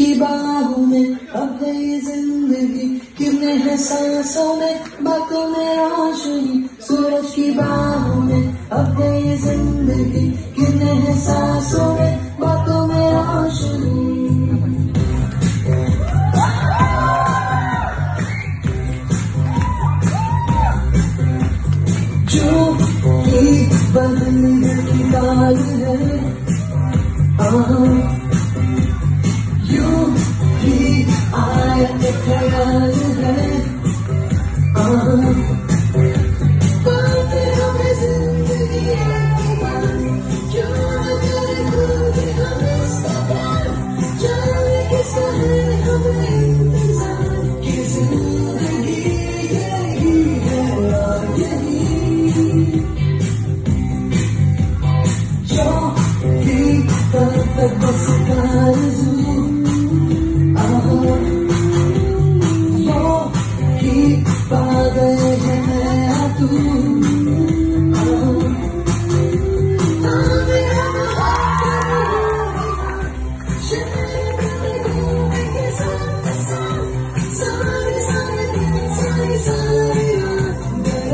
Keep on. अब ये ज़िंदगी कितने हैं सांसों में, बातों में, रोशनी, सूरज की बाहों में। अब ये ज़िंदगी कितने हैं सांसों में, बातों में, रोशनी। जो बदल आया के ख्याल है आहा बातें हमें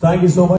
Thank you so much.